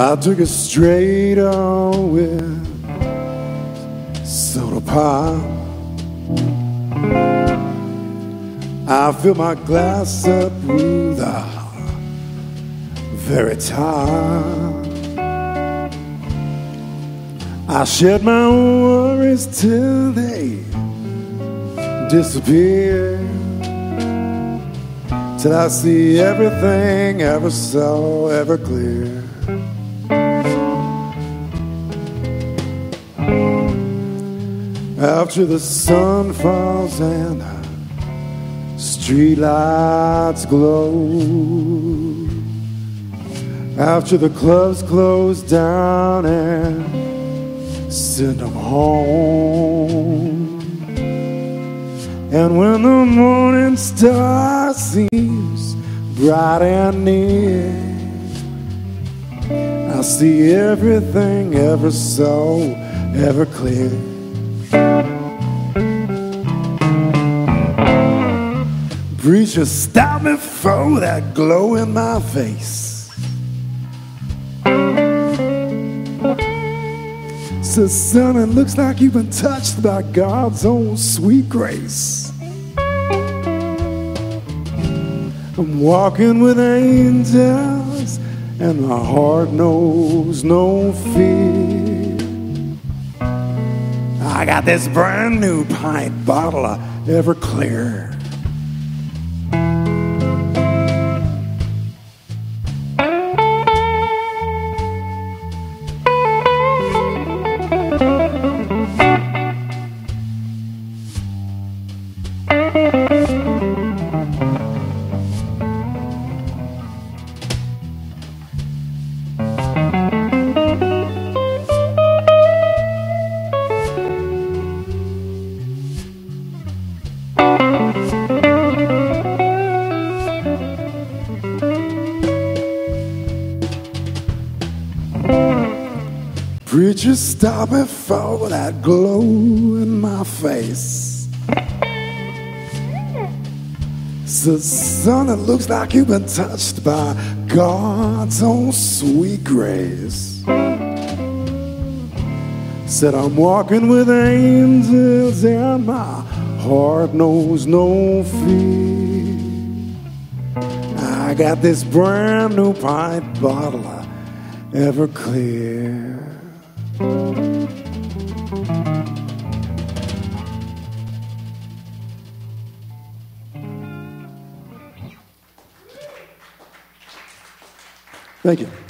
I took it straight on with soda pop. I fill my glass up with the very top. I shed my worries till they disappear. Till I see everything ever so ever clear. After the sun falls and the streetlights glow. After the clubs close down and send them home. And when the morning star seems bright and near, I see everything ever so ever clear. Preacher, stop me for that glow in my face. Says, son, it looks like you've been touched by God's own sweet grace. I'm walking with angels, and my heart knows no fear. I got this brand new pint bottle of Everclear. Preacher, stop it for that glow in my face. Says, son, it looks like you've been touched by God's own sweet grace. Said, I'm walking with angels and my heart knows no fear. I got this brand new pint bottle of Everclear. Thank you.